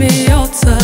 смеется,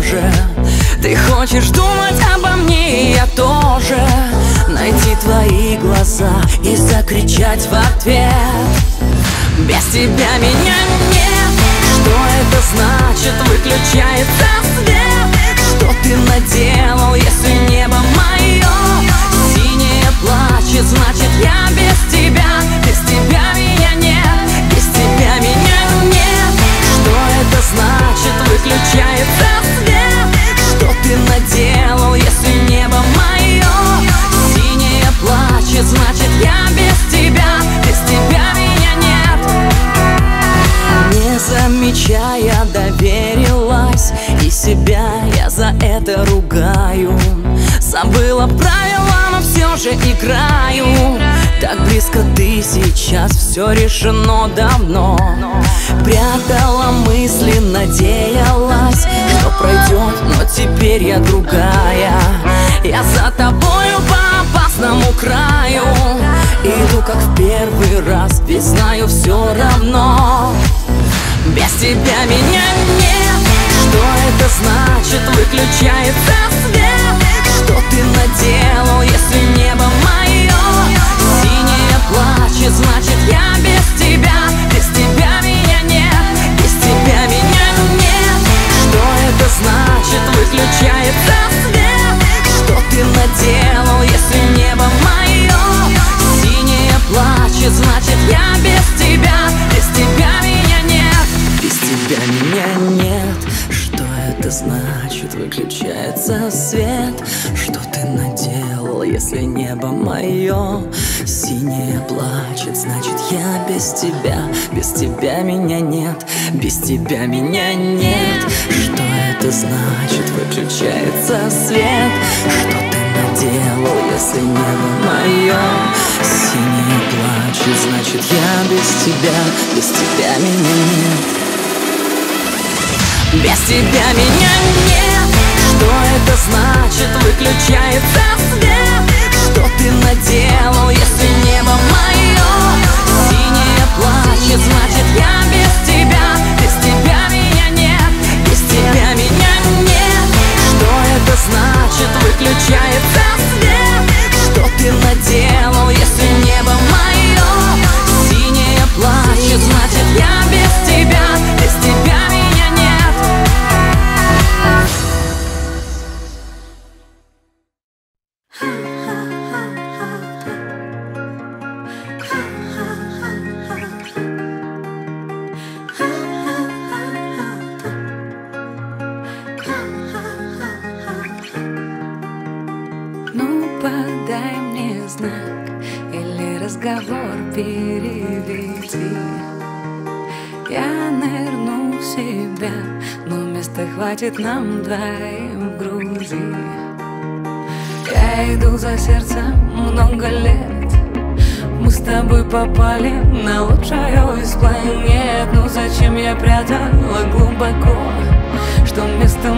на коже Ты хочешь думать обо мне, и я тоже. Найти твои глаза и закричать в ответ. Без тебя меня нет. Что это значит? Выключается свет. Что ты наделал, если небо мое Синее плачет, значит я без тебя. Без тебя меня нет. Без тебя меня нет. Что это значит? Выключается замечая доверилась И себя я за это ругаю. Забыла правила, но все же играю. Так близко ты сейчас, все решено давно. Прятала мысли, надеялась Что пройдет, но теперь я другая. Я за тобою по опасному краю. Иду как в первый раз, ведь знаю все равно без тебя меня нет. Что это значит? Выключается свет. Что ты наделал, если небо мое Синее плачет, значит я без тебя. Без тебя меня нет. Без тебя меня нет. Что это значит? Выключается свет. Что ты наделал, если небо мое Синее плачет, значит я без тебя. Без тебя тебя меня нет. Что это значит? случается свет. Что ты наделал, если небо мое Синее плачет, значит я без тебя. Без тебя меня нет, без тебя меня нет. Что это значит, выключается свет. Что ты наделал, если небо мое Синее плачет, значит я без тебя. Без тебя меня нет без тебя меня нет. Что это значит? Выключается свет. Что ты наделал, если небо мое Синее плачет, значит я без тебя. Без тебя меня нет. Без тебя меня нет. Что это значит? Выключается свет. Что ты наделал, если небо мое Синее плачет, значит я без тебя. Без нам двоим в груди. Я иду за сердцем много лет. Мы с тобой попали на лучшую из планет. Ну зачем я прятала глубоко Что вместо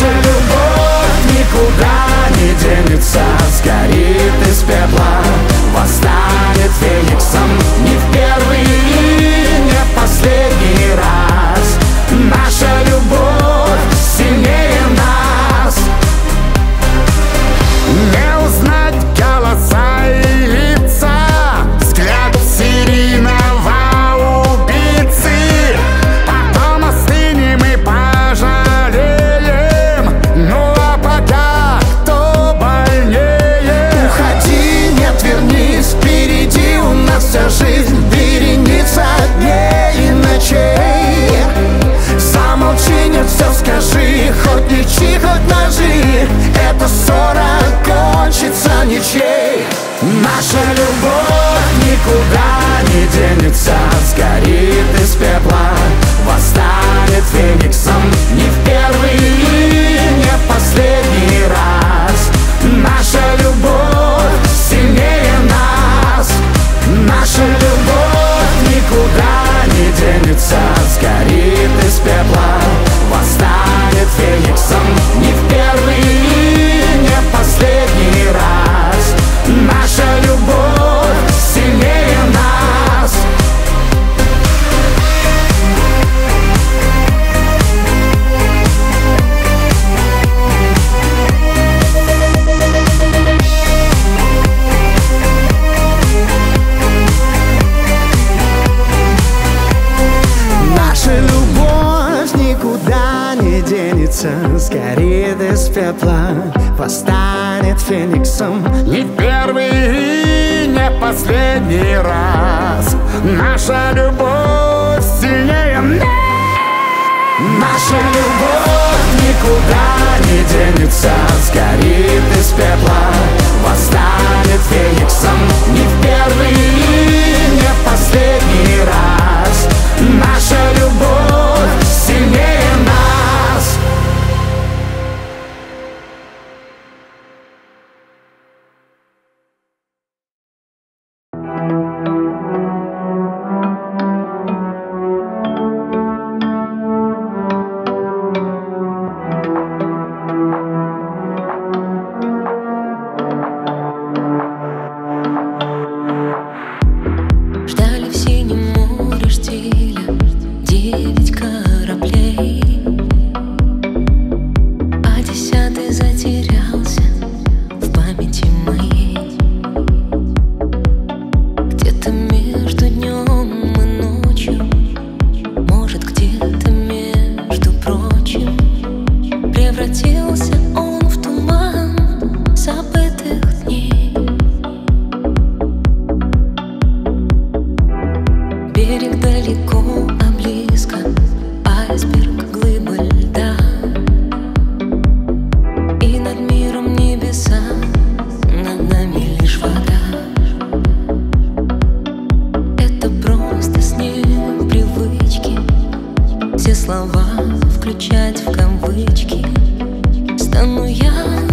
Наша любовь никуда не денется Сгорит из пепла Восстанет фениксом Не Кричи хоть ножи, эта ссора кончится ничей Наша любовь никуда не денется Сгорит из пепла, восстанет фениксом jak sam фениксом. Не первый и не последний раз. Наша любовь сильнее. Наша любовь никуда не денется. Сгорит из пепла. включать в кавычки. Стану я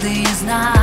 каждый из нас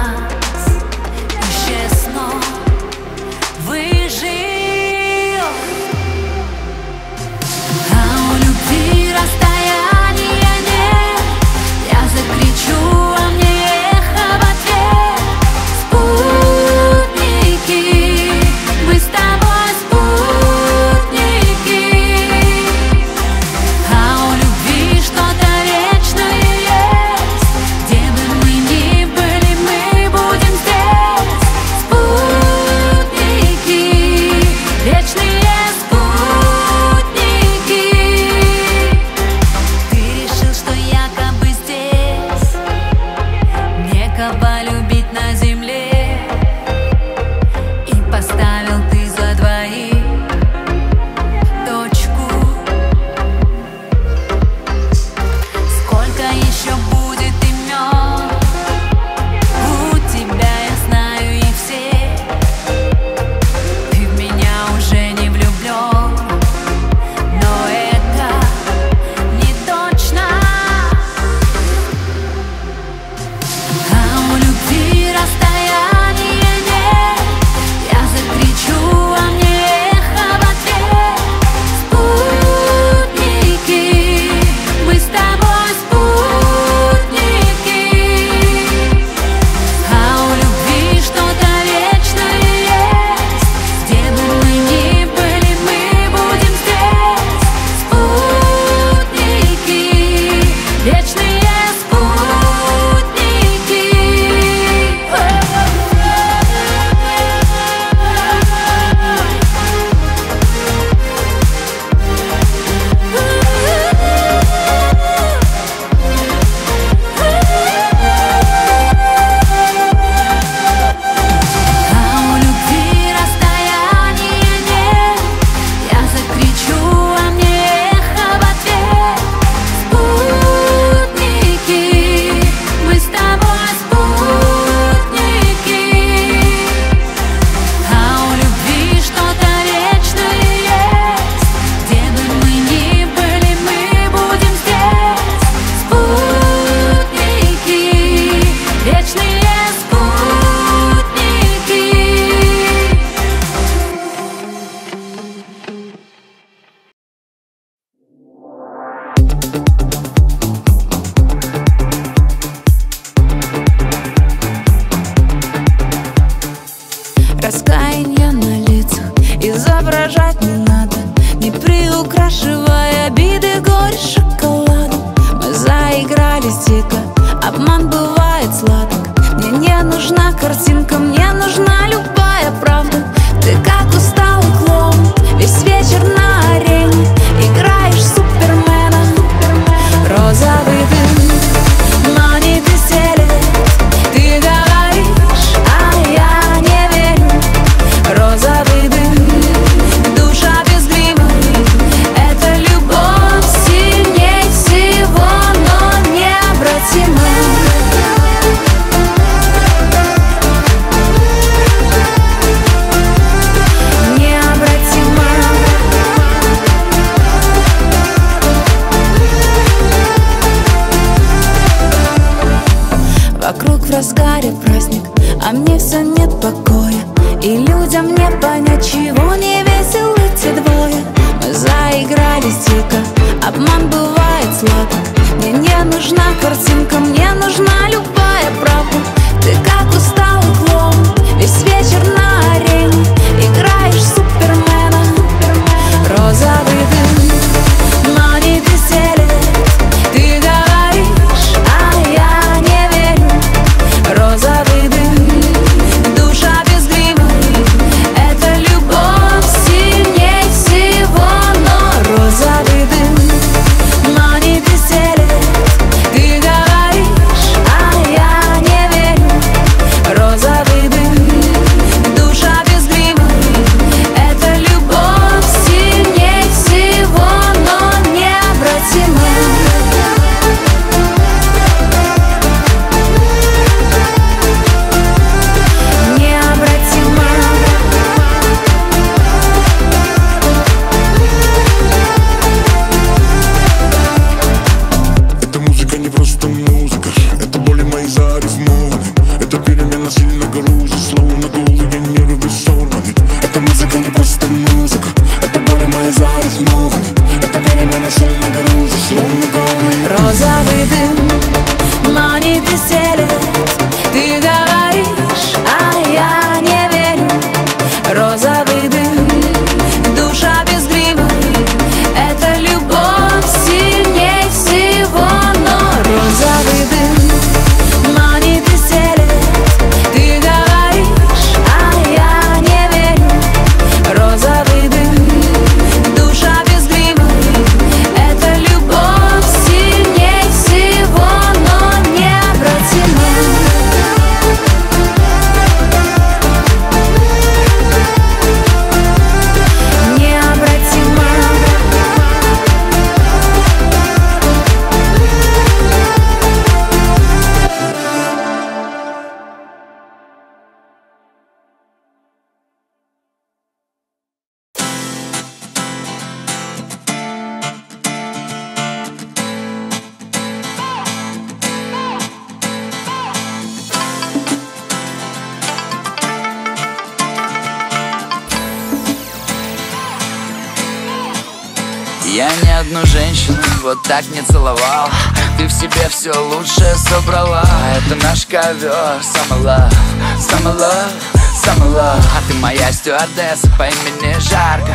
стюардесса по имени Жарко.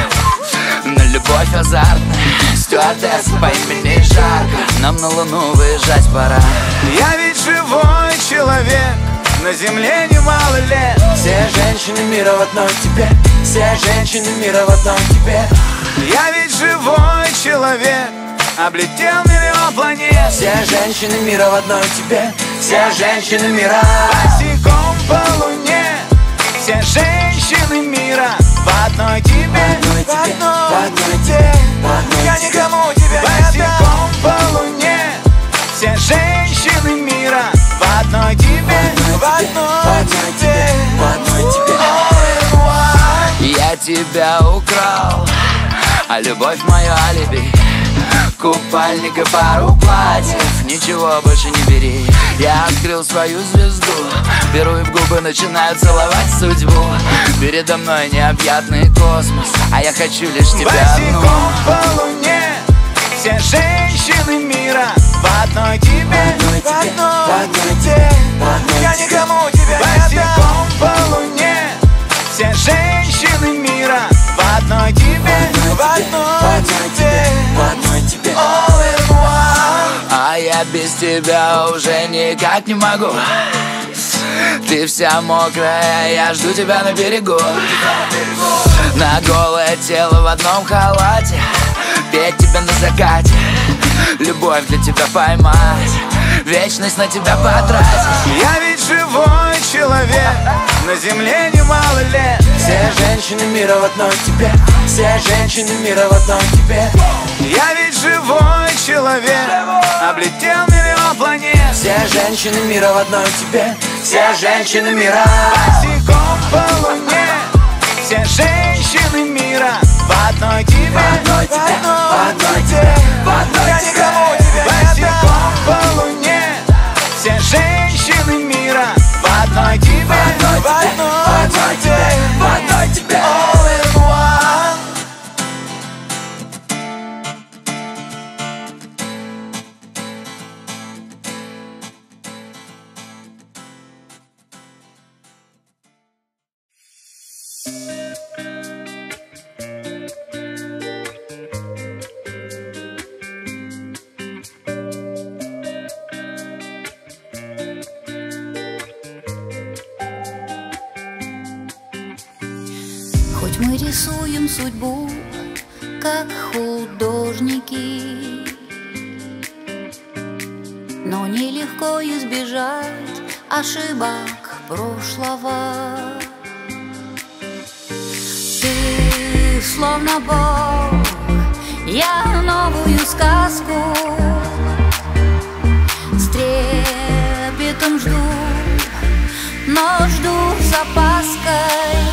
На любовь азартная Стюардесса по имени Жарко. Нам на луну выезжать пора. Я ведь живой человек На земле немало лет. Все женщины мира в одной тебе Все женщины мира в одной тебе. Я ведь живой человек Облетел миллион планет. Все женщины мира в одной тебе Все женщины мира. Босиком по луне Все женщины мира В одной тебе одной тебе, в одной тебе тебе, в одной Я никому тебя не Босиком по луне. Все женщины мира В одной тебе В одной тебе в одной тебе All in one. Я тебя украл, а любовь мое алиби Купальник и пару платьев, ничего больше не бери. Я открыл свою звезду, беру и в губы начинаю целовать судьбу. Передо мной необъятный космос, а я хочу лишь тебя одну. Босиком по луне Все женщины мира В одной тебе одной тебе, в одной тебе, в одной Я тебе, никому тебя не Босиком по луне Все женщины мира В одной тебе В в одной одной тебе, в одной тебе А я без тебя уже никак не могу. Ты вся мокрая, я жду тебя на берегу. На голое тело в одном халате. Петь тебя на закате. Любовь для тебя поймать. Вечность на тебя потратить. Я ведь живой человек. На земле немало лет Все женщины мира в одной тебе. Все женщины мира в одной тебе. Я ведь живой человек Облетел миллион планет. Все женщины мира в одной тебе. Все женщины мира. Босиком по луне. Все женщины мира В одной тебе. В одной тебе, в одной тебе. в одной тебе. Босиком по луне. Все женщины мира В одной тебе. В одной тебе судьбу, как художники, но нелегко избежать ошибок прошлого. Ты словно Бог, я новую сказку с трепетом жду, но жду с опаской.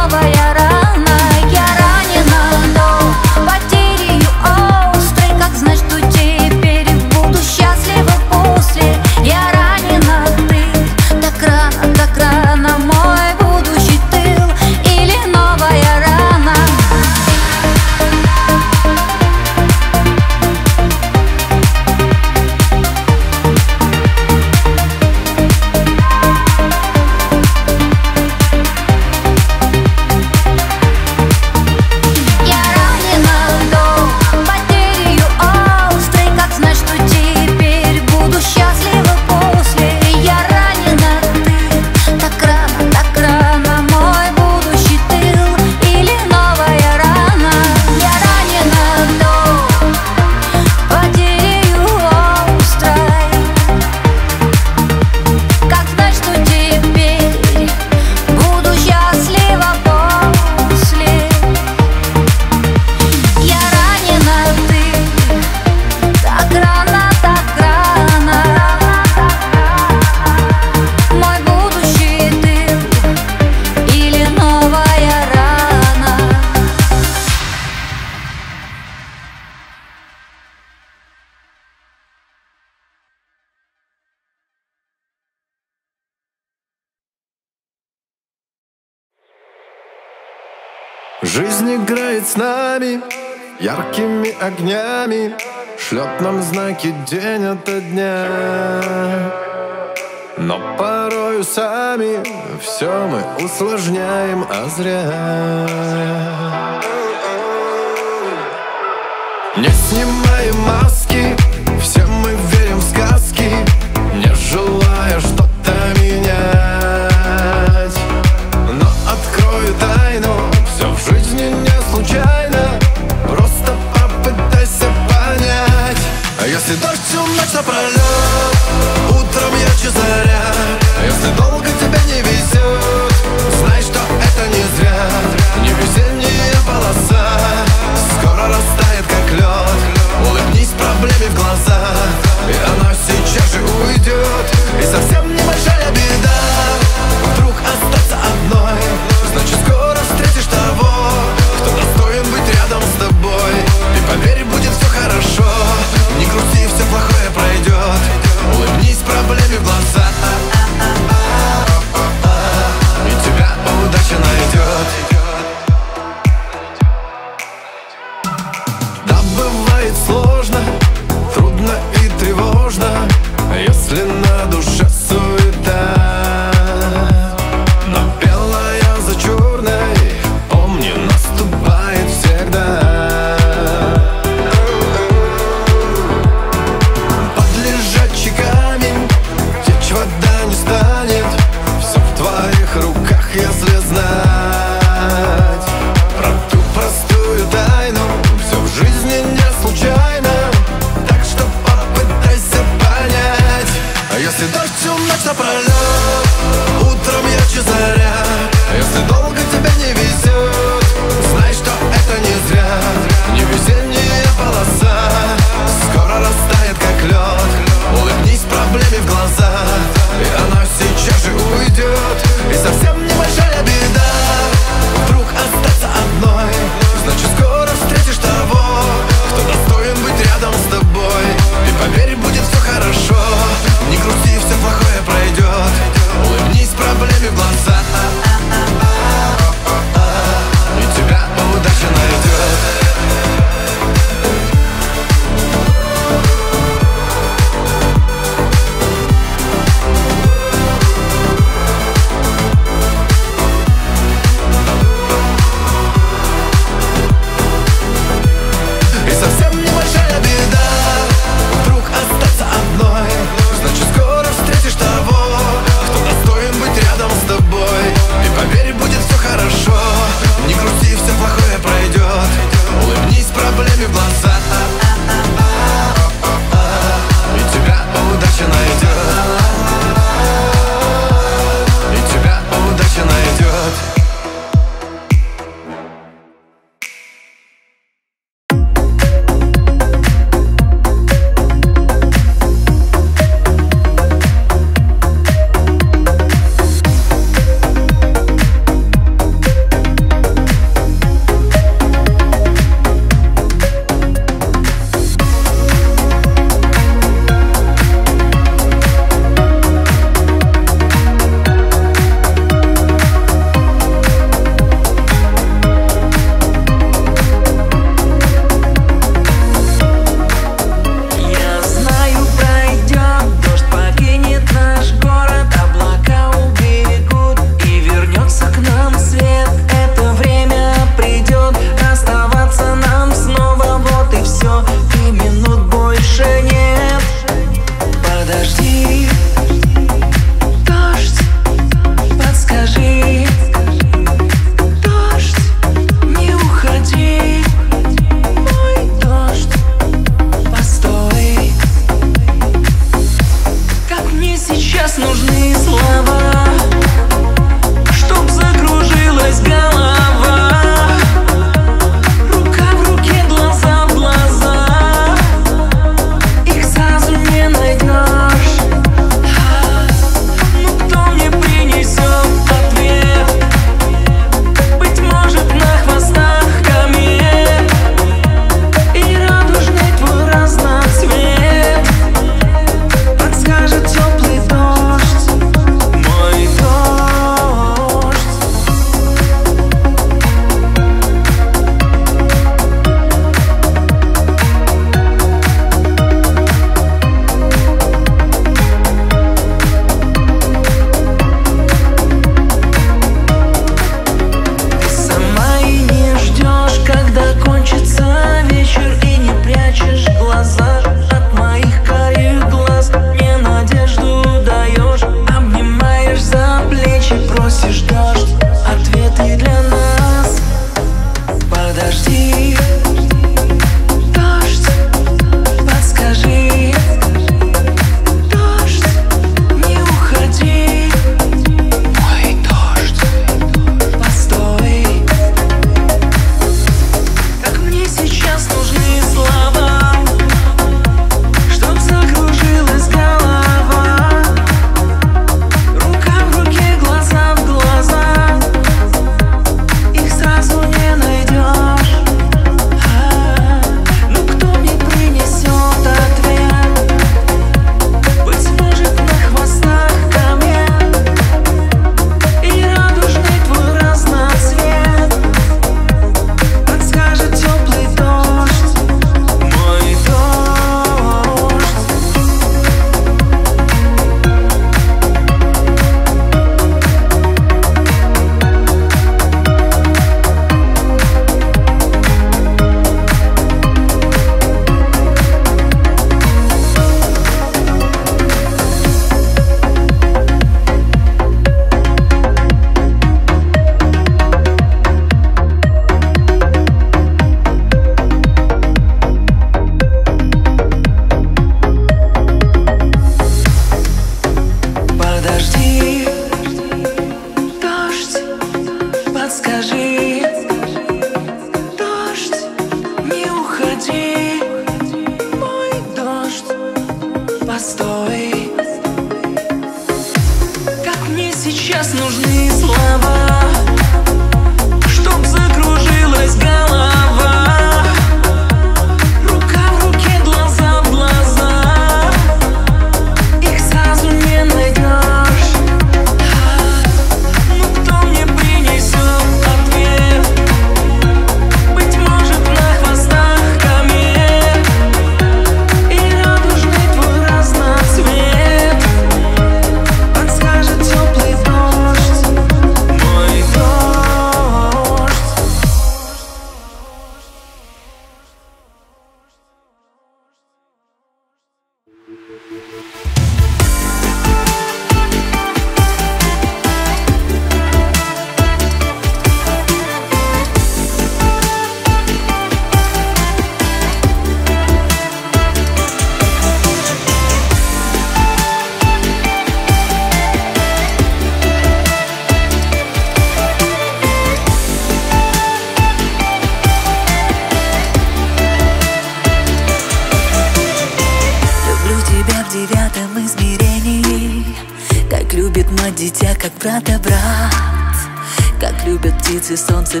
птицы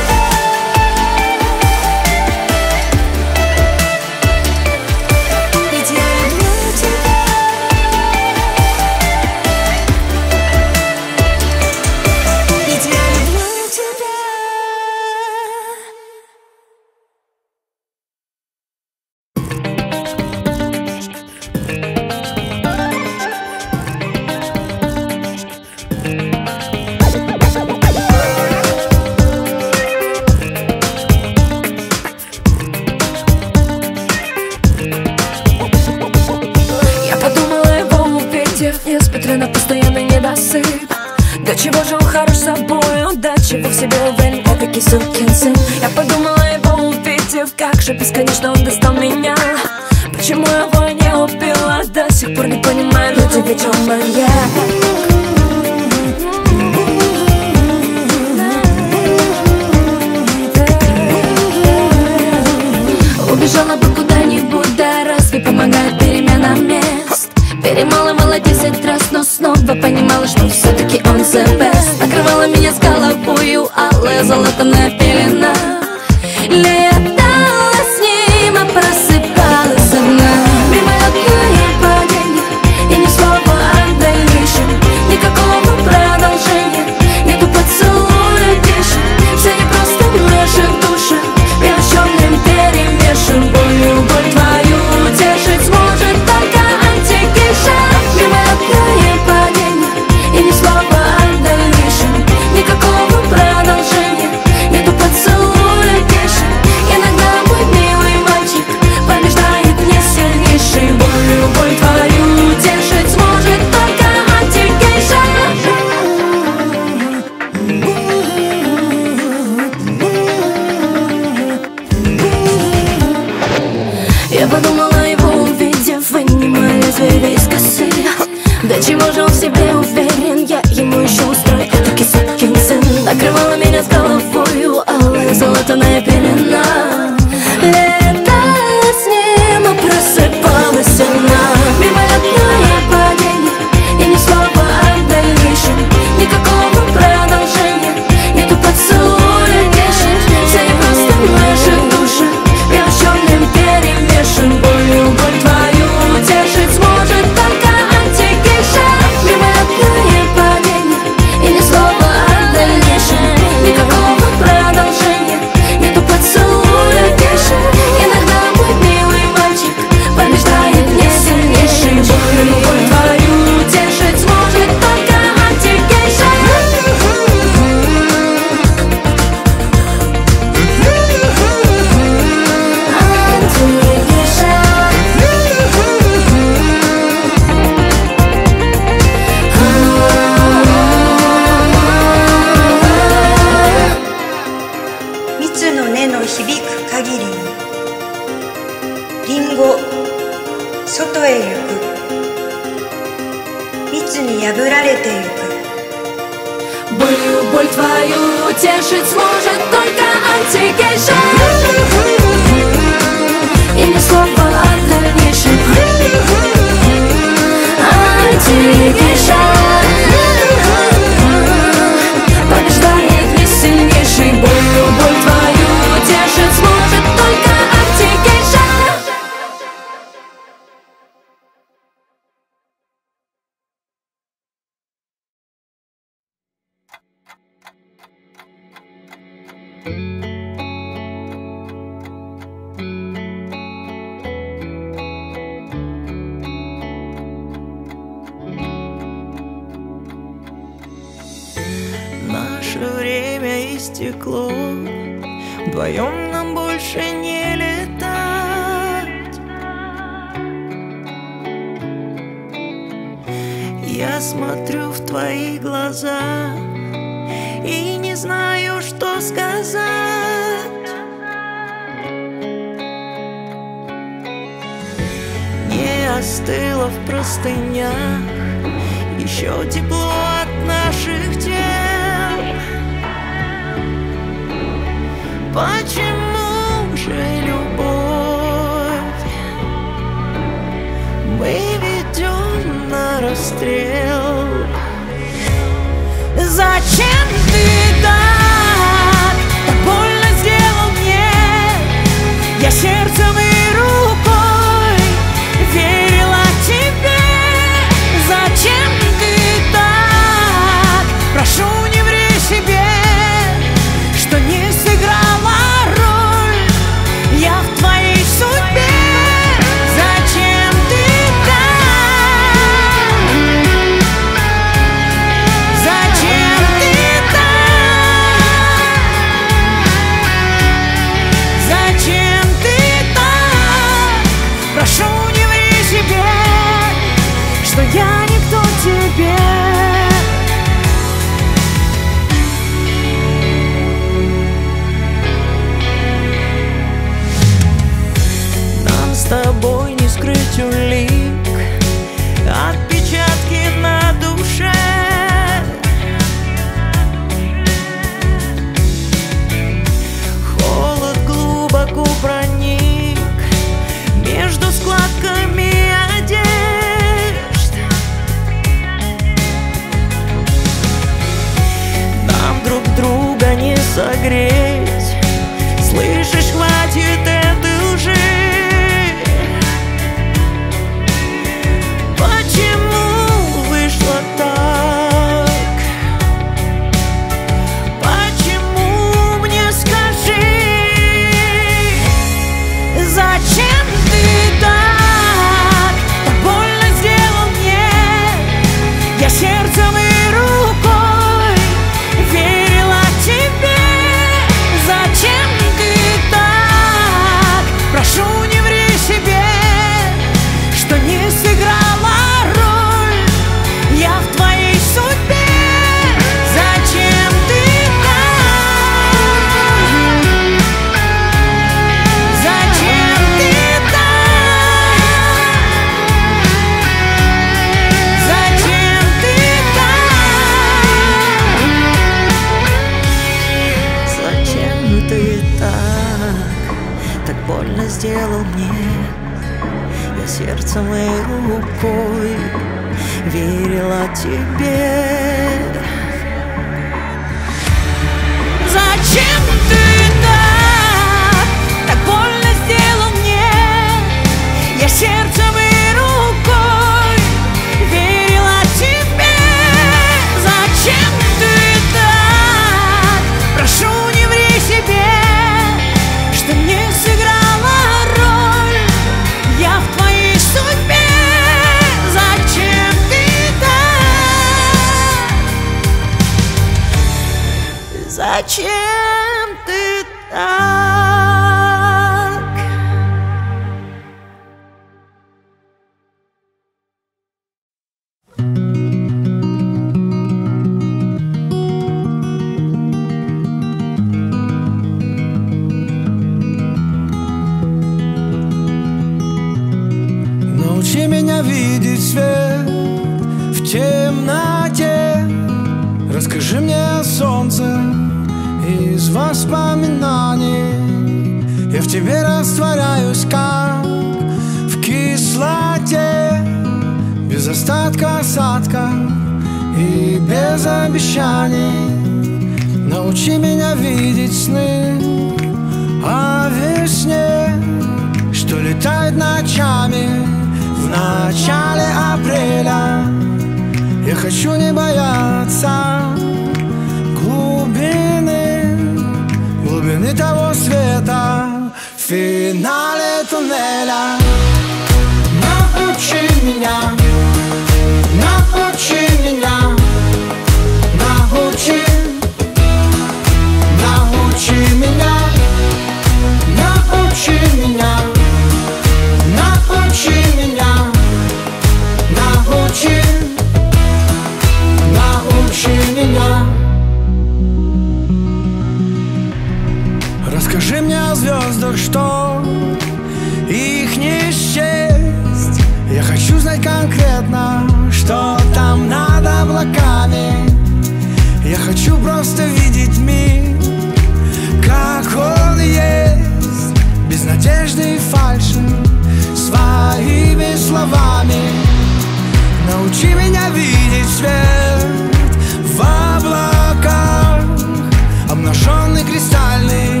кристальный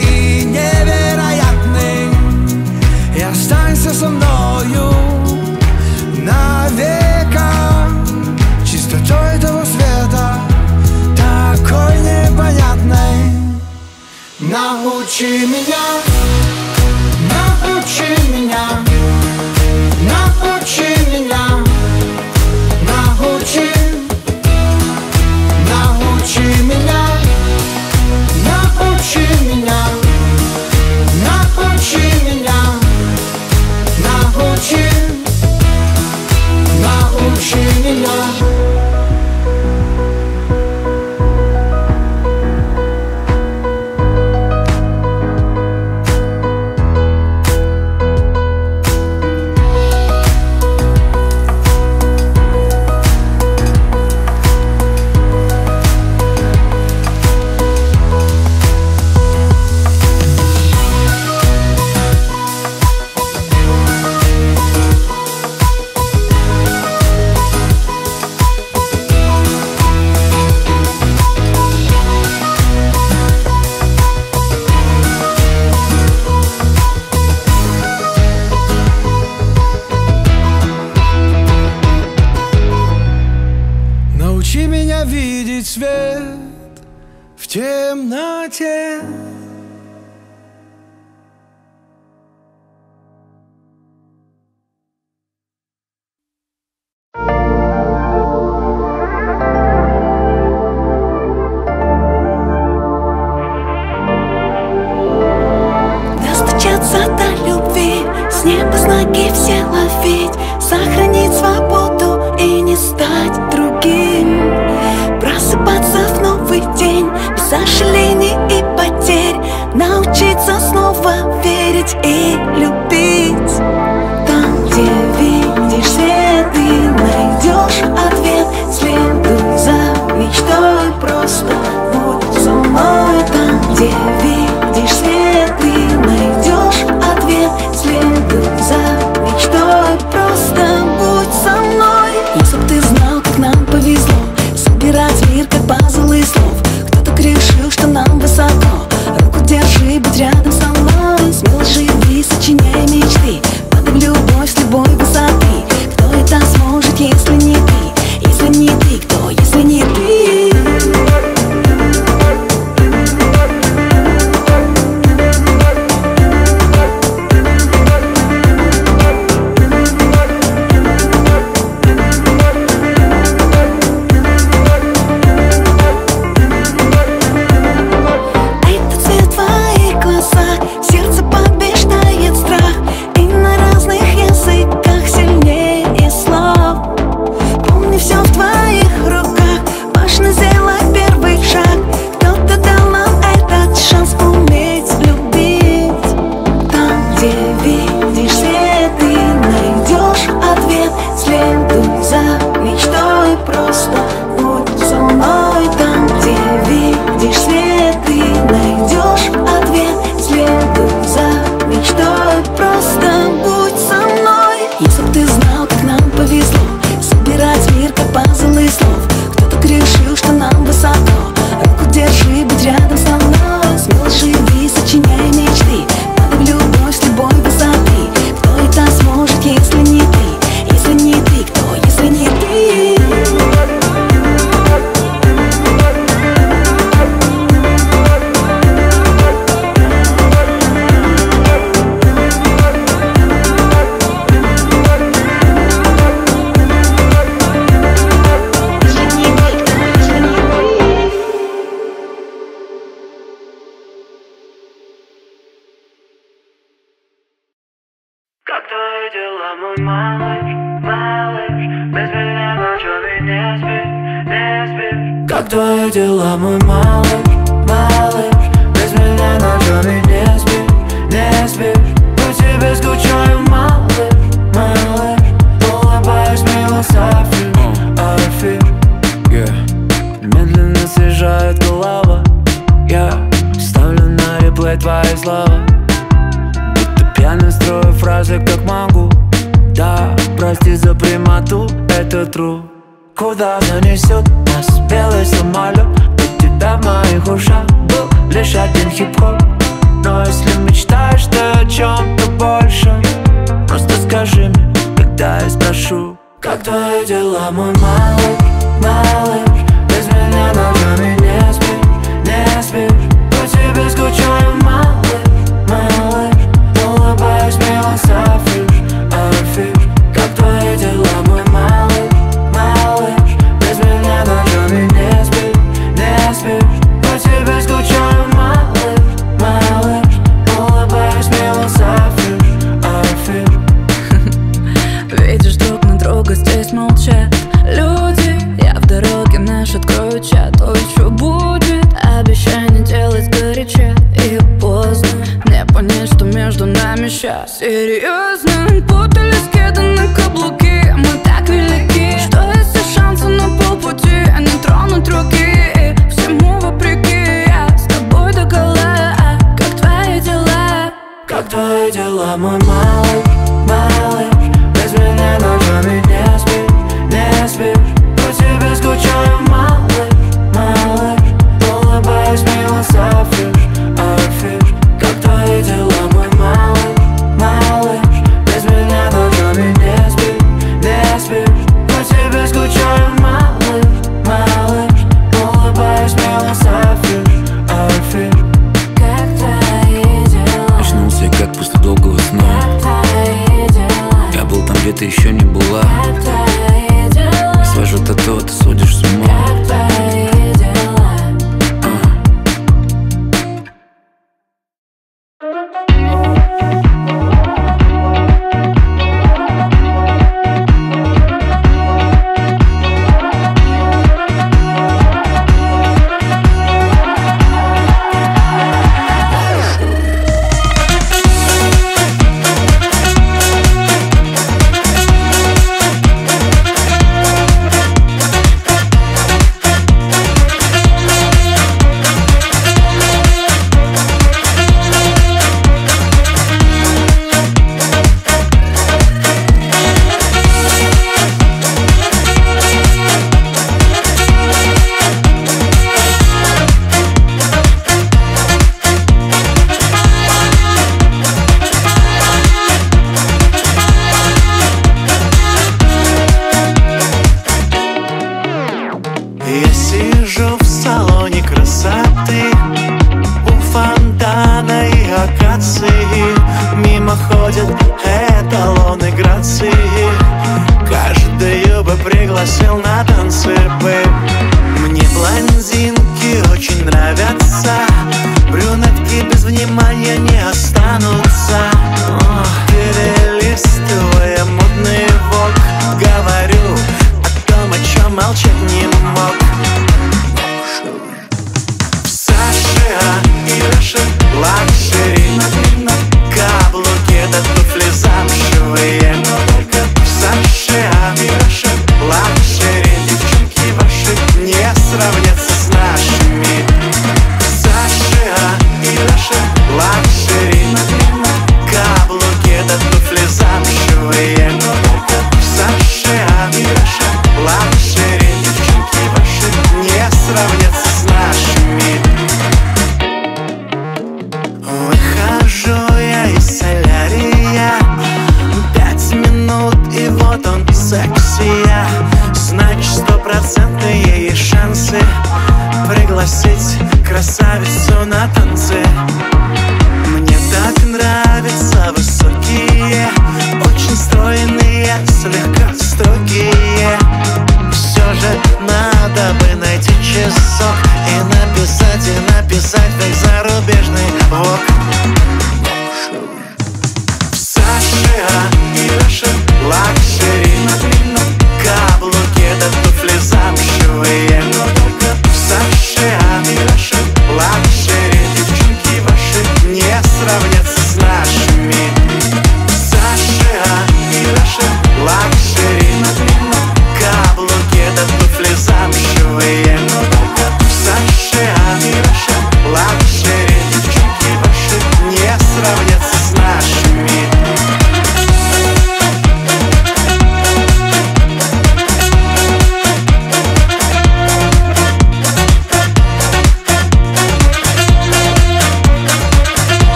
и невероятный И останься со мною навека Чистотой этого света такой непонятной Научи меня, научи меня 是你那。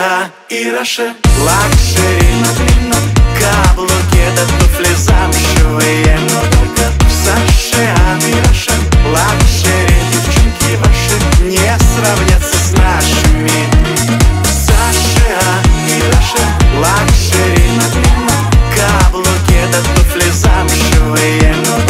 я и Роше. Лакшери на длинном каблуке Да туфли замшевые, но только в США и Лакшери, девчонки ваши не сравнятся с нашими. В США Лакшери на длинном каблуке Да туфли замшевые, но только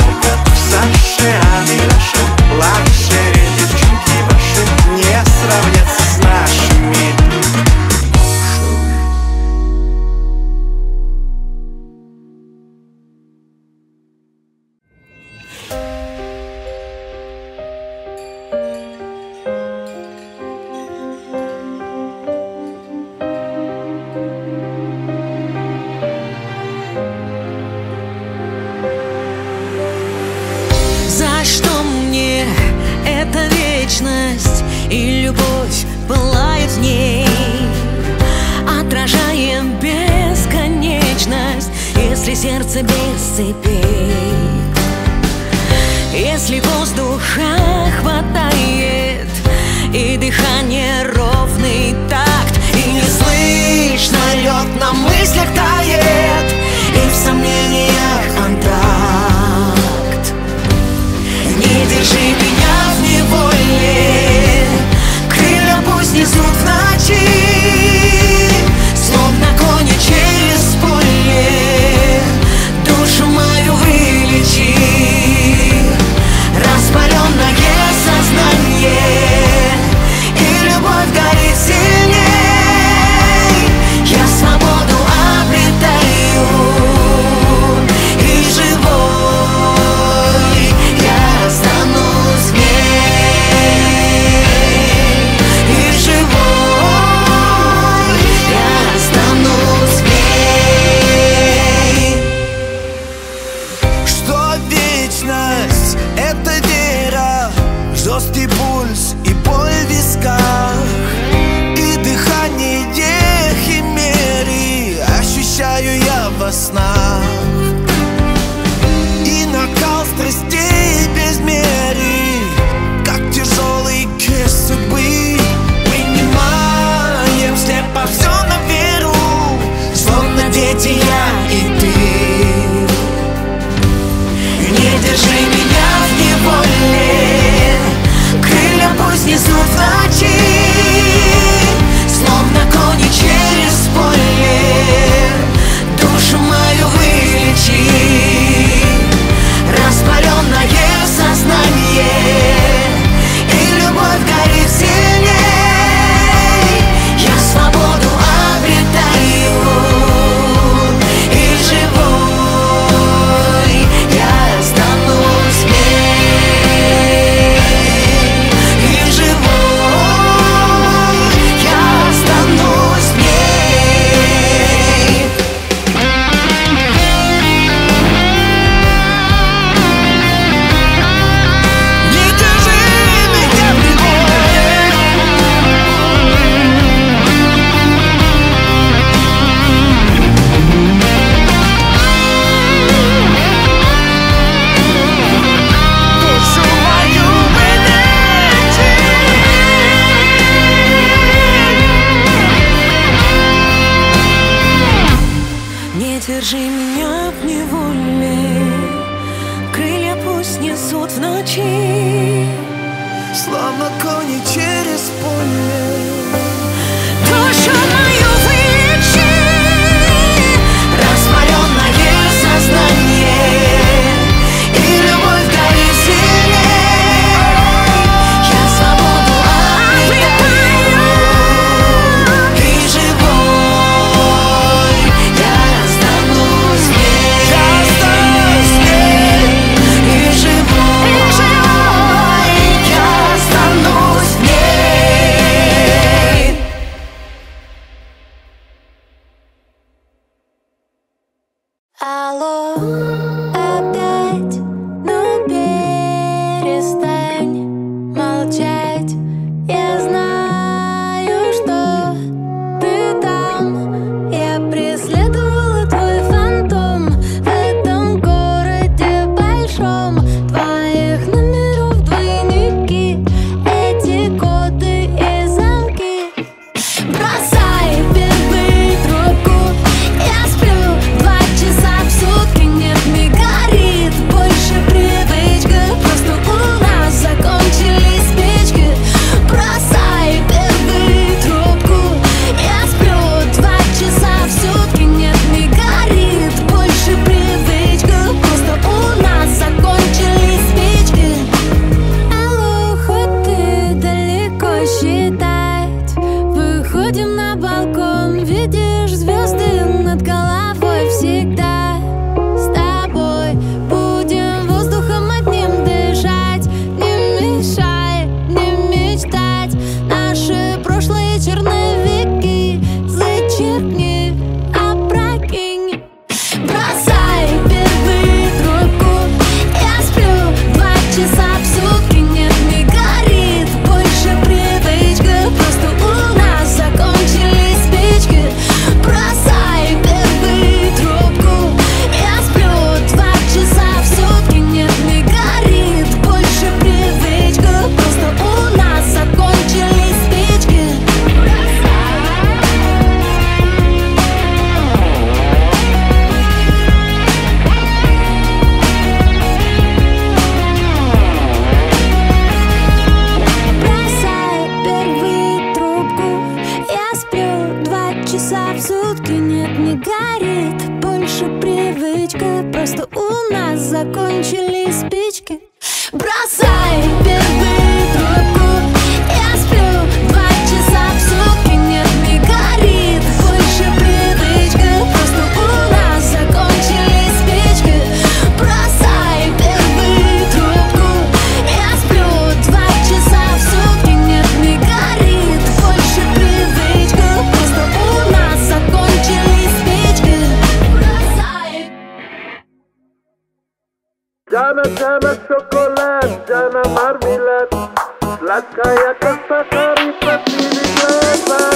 Сладкая, как сахар и красивые глаза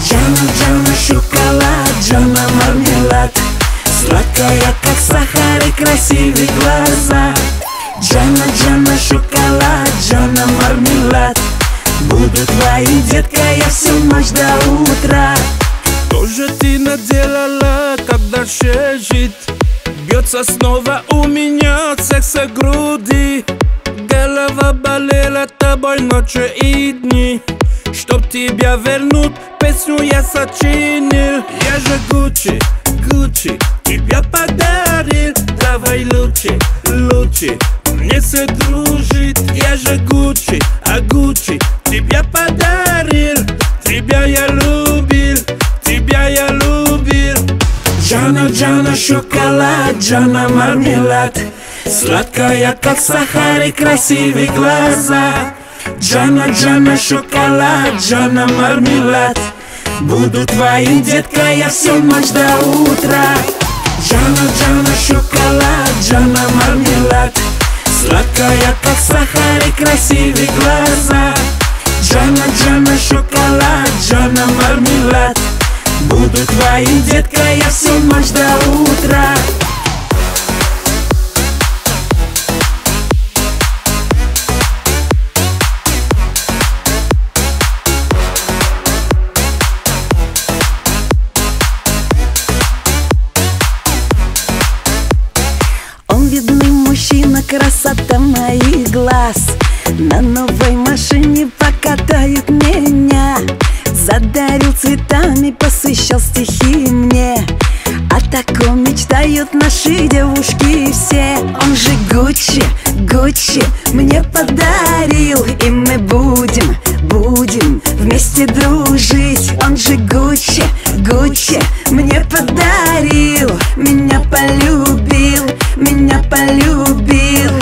Джана, Джана, шоколад, Джана, мармелад. Сладкая, как сахар и красивые глаза. Джана, Джана, шоколад, Джана, мармелад. Буду твоей деткой я всю ночь до утра. Что же ты наделала, как дальше жить? Бьется снова у меня секса груди. Голова болела тобой ночи и дни. Чтоб тебя вернуть, песню я сочинил. Я же Гуччи, Гуччи, тебя подарил. Давай лучше, лучше мне содружить. Я же Гуччи, а Гуччи тебя подарил. Тебя я любил, тебя я любил Джана, Джана, шоколад, Джана, мармелад. Сладкая, как сахар и красивые глаза. Джана, Джана, шоколад, Джана, мармелад. Буду твоей деткой я всю ночь до утра. Джана, Джана, шоколад, Джана, мармелад. Сладкая, как сахар и красивые глаза. Джана, Джана, шоколад, Джана, мармелад Буду твоей деткой я всю ночь до утра. Он видный мужчина, красота моих глаз. На новой машине покатает меня Задарил цветами, посвящал стихи мне. О таком мечтают наши девушки все. Он же Гуччи, Гуччи мне подарил. И мы будем, будем вместе дружить. Он же Гуччи, Гуччи мне подарил. Меня полюбил, меня полюбил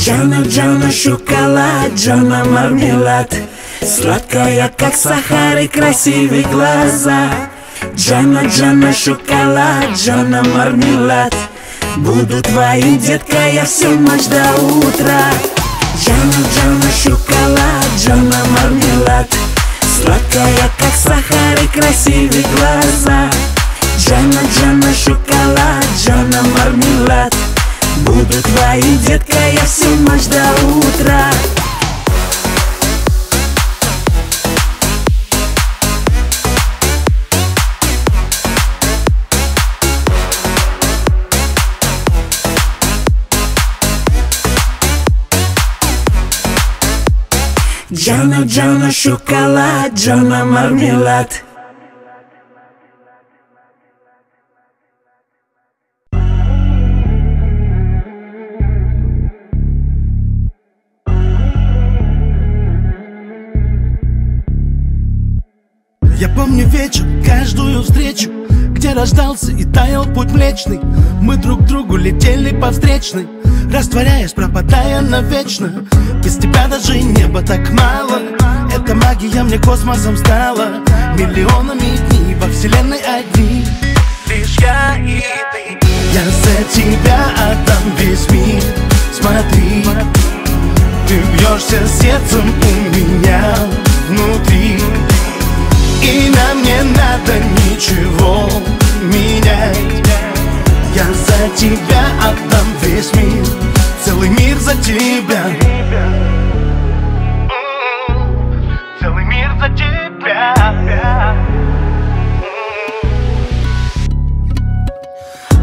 Джана, Джана, шоколад, Джана, мармелад. Сладкая, как сахар и красивые глаза. Джана, Джана, шоколад, Джана, мармелад. Буду твоей деткой я всю ночь до утра. Джана, Джана, шоколад, Джана, мармелад. Сладкая, как сахар и красивые глаза. Джана, Джана, шоколад, Джана, мармелад Буду твоей деткой я всю ночь до утра. Джана, Джана, шоколад, Джана, мармелад Помню вечер, каждую встречу Где рождался и таял путь млечный. Мы друг другу летели по встречной Растворяясь, пропадая навечно Без тебя даже неба так мало. Эта магия мне космосом стала. Миллионами дней во вселенной одни. Лишь я и ты. Я за тебя отдам весь мир. Смотри Ты бьешься сердцем у меня внутри и нам не надо ничего менять. Я за тебя отдам весь мир Целый мир за тебя. Целый мир за тебя.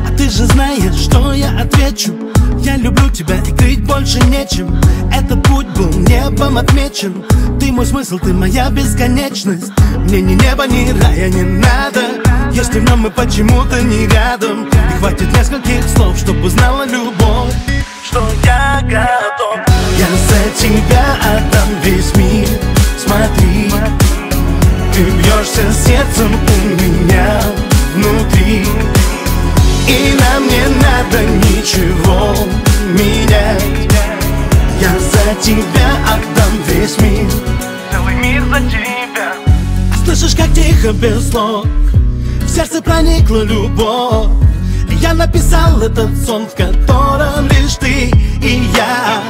А ты же знаешь, что я отвечу Я люблю тебя и крыть больше нечем. Этот путь был небом отмечен. Ты мой смысл, ты моя бесконечность. Мне ни неба, ни рая не надо. Если в нем мы почему-то не рядом. И хватит нескольких слов, чтобы узнала любовь Что я готов. Я за тебя отдам весь мир. Смотри Ты бьешься сердцем у меня внутри и нам не надо ничего менять. Я за тебя отдам весь мир. Целый мир за тебя. А слышишь, как тихо без слов? В сердце проникла любовь. Я написал этот сон, в котором лишь ты и я.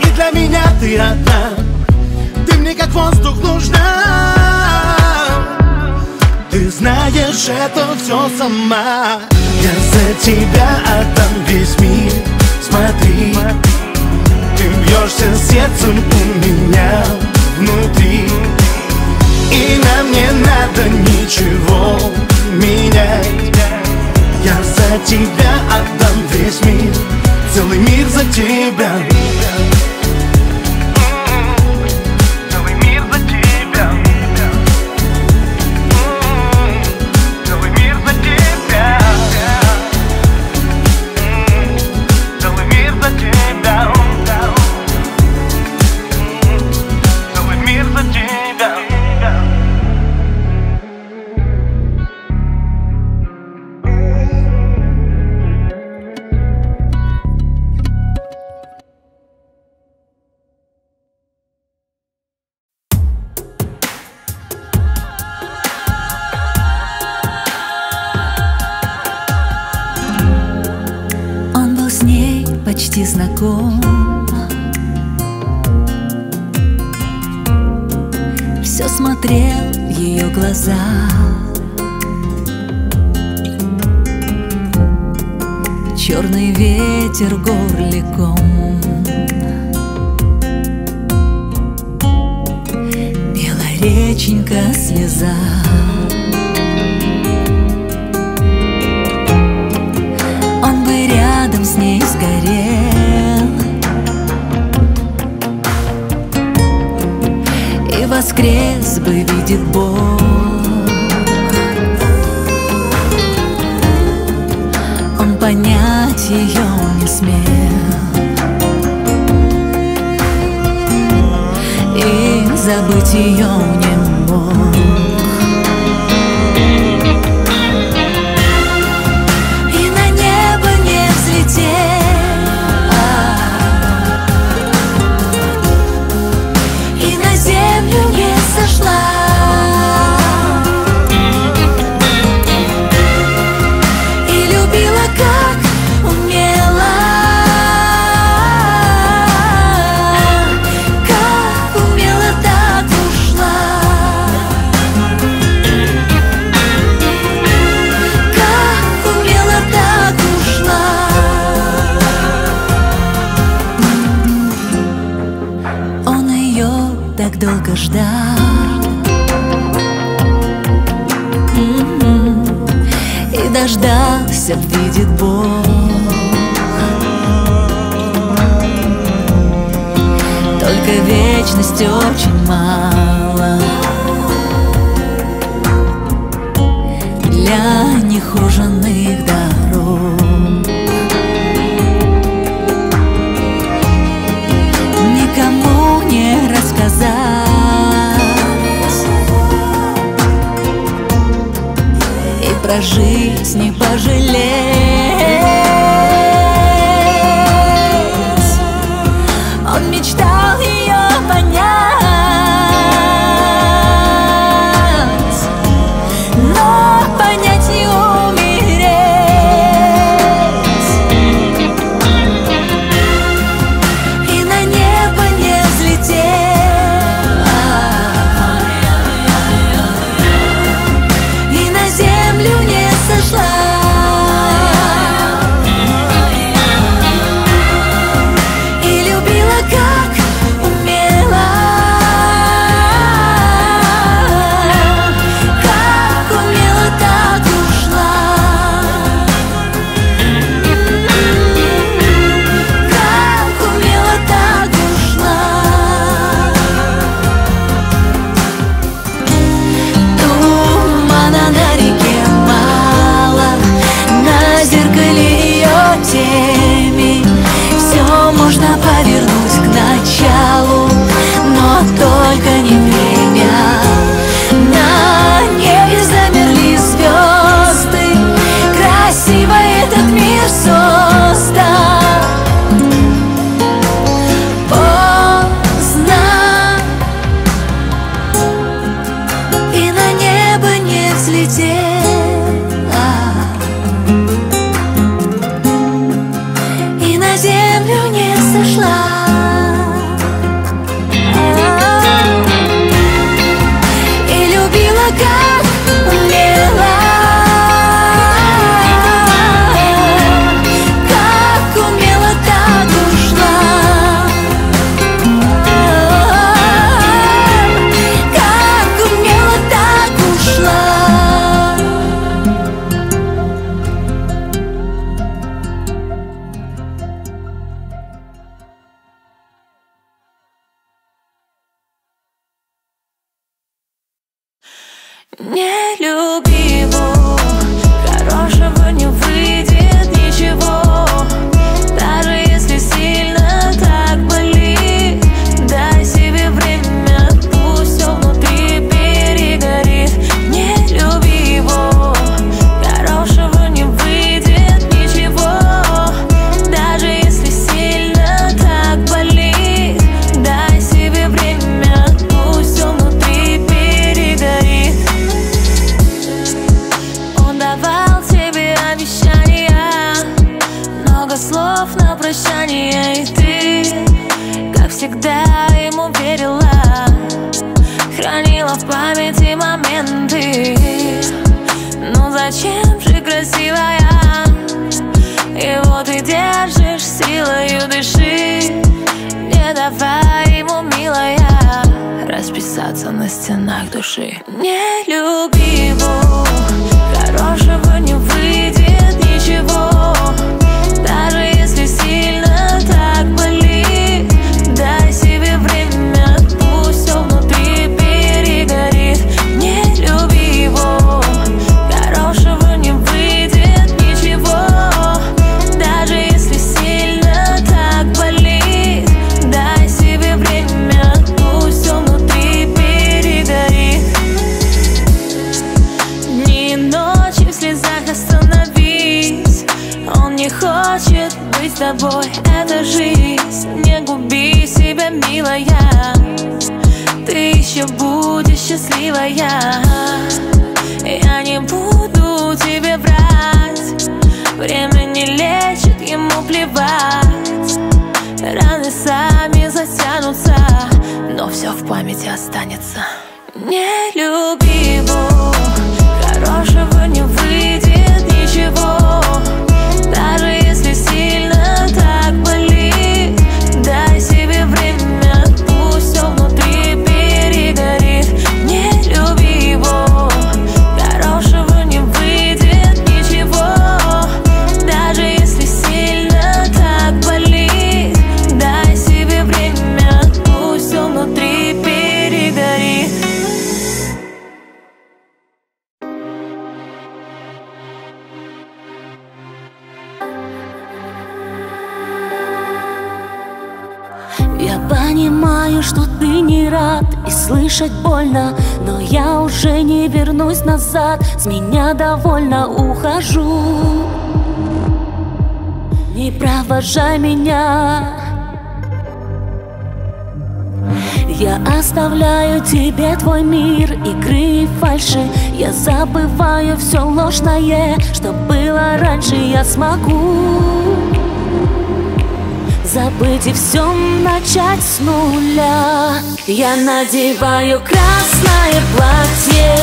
И для меня ты одна. Ты мне как воздух нужна знаешь это все сама. Я за тебя отдам весь мир. Смотри, ты бьешься сердцем у меня внутри. И нам не надо ничего менять. Я за тебя отдам весь мир. Целый мир за тебя. воскрес. Тебе твой мир, игры и фальши. Я забываю все ложное Что было раньше, я смогу Забыть и все начать с нуля. Я надеваю красное платье.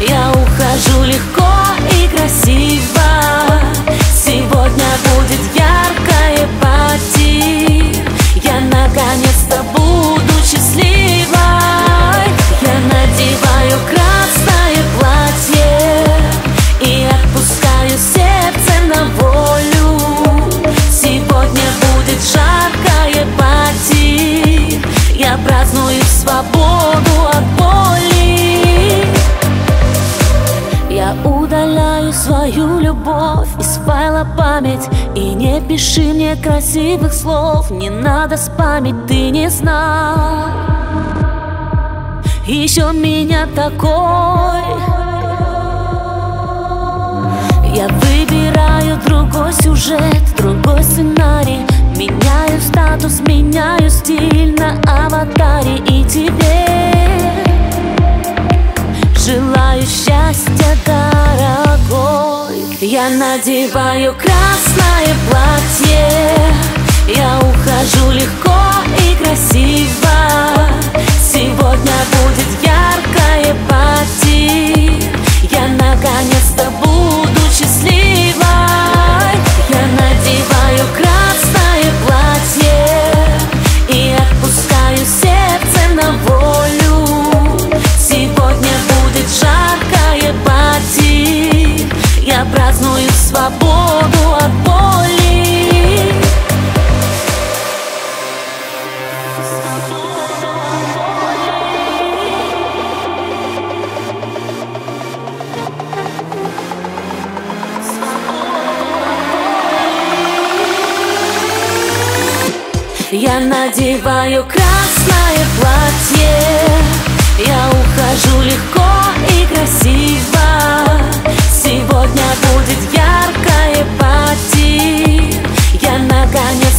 Я ухожу легко и красиво. Сегодня будет яркое пати. Я наконец-то память. И не пиши мне красивых слов. Не надо спамить, ты не знал Еще меня такой. Я выбираю другой сюжет, другой сценарий. Меняю статус, меняю стиль на аватаре. И тебе Желаю счастья, дорогой. Я надеваю красное платье. Я ухожу легко и красиво. Сегодня будет яркое пати. Я наконец-то празднуем свободу от боли. Я надеваю красное платье. Я ухожу легко и красиво. Сегодня будет яркое пати. Я наконец-то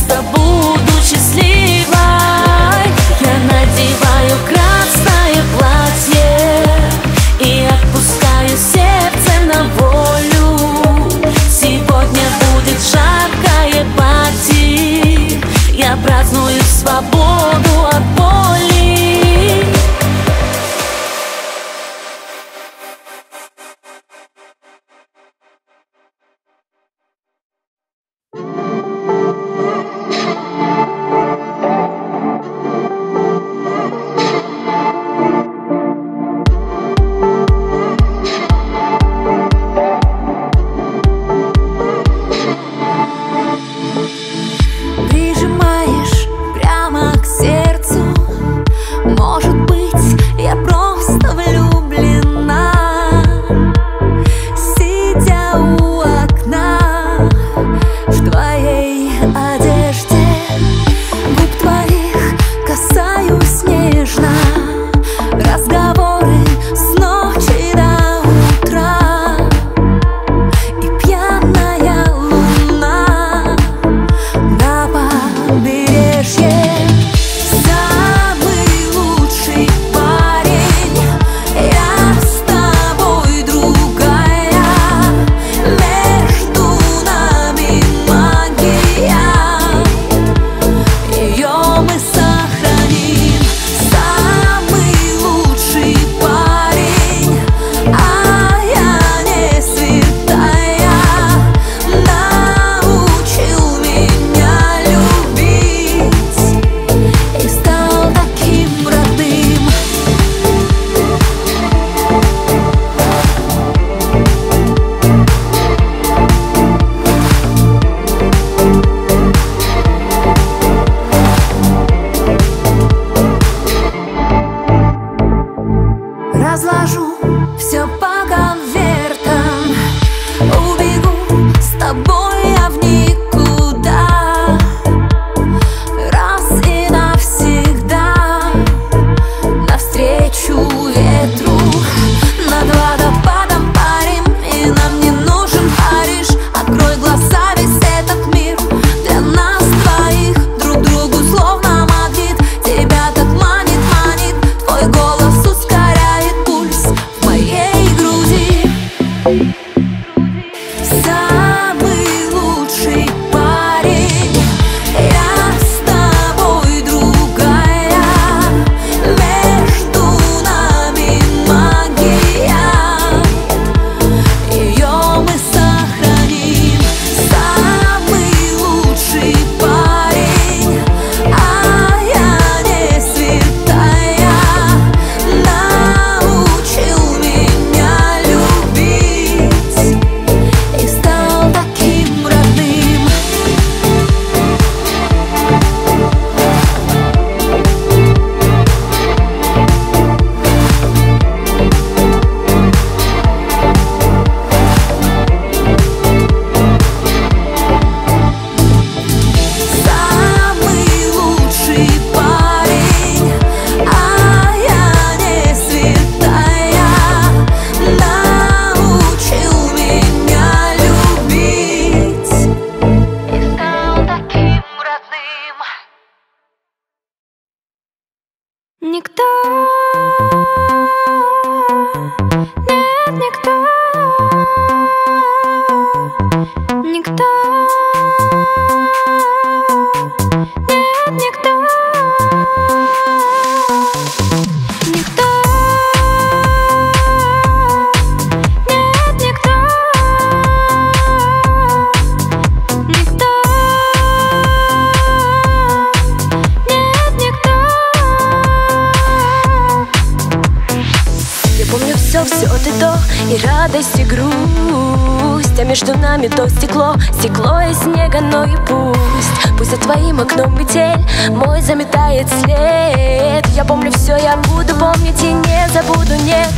метель Мой заметает след. Я помню все, я буду помнить И не забуду, нет.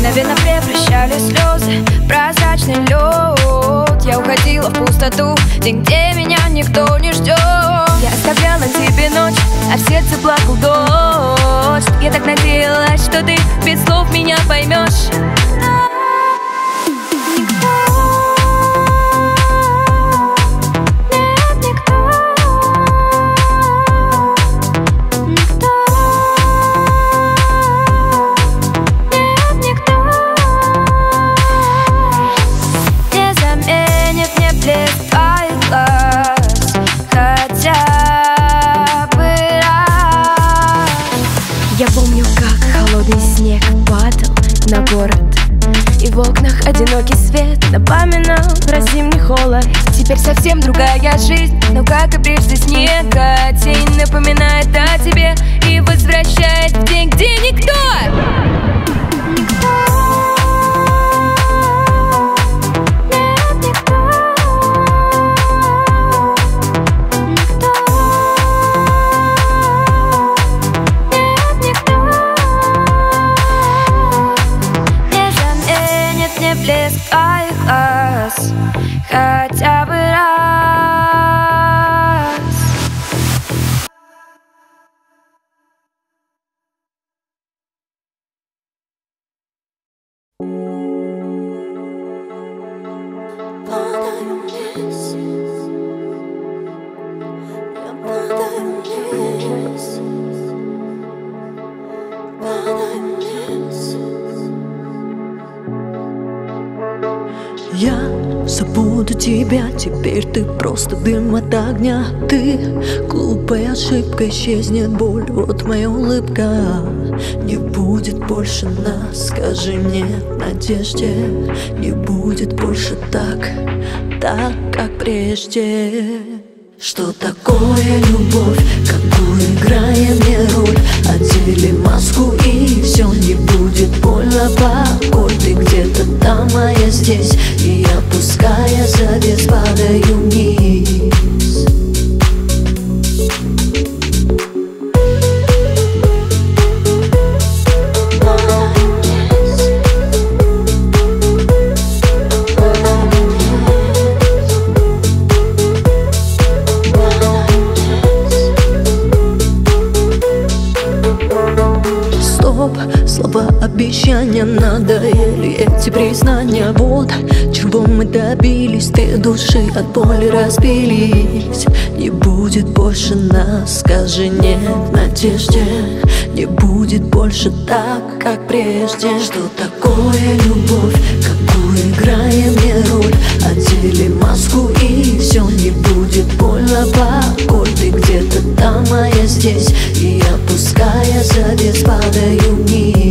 На вина превращали слезы Прозрачный лед Я уходила в пустоту День, где меня никто не ждет Я оставляла тебе ночь А в сердце плакал дождь. Я так надеялась, что ты без слов меня поймешь холод Теперь совсем другая жизнь Но как и прежде снега. Тень напоминает о тебе И возвращает в день, где никто. Не огня Ты глупая ошибка, исчезнет боль, вот моя улыбка. Не будет больше нас, скажи мне надежде Не будет больше так, так, как прежде. Что такое любовь, какую играем мне роль? Одели маску и все не будет больно Покой, ты где-то там, а я здесь. И опуская завес, падаю вниз Эти признания, вот чего мы добились. Две души от боли разбились. Не будет больше нас, скажи нет надежде. Не будет больше так, как прежде. Что такое любовь, какую играем мне роль? Одели маску и все не будет больно Покой, ты где-то там, а я здесь. И опуская завес, падаю вниз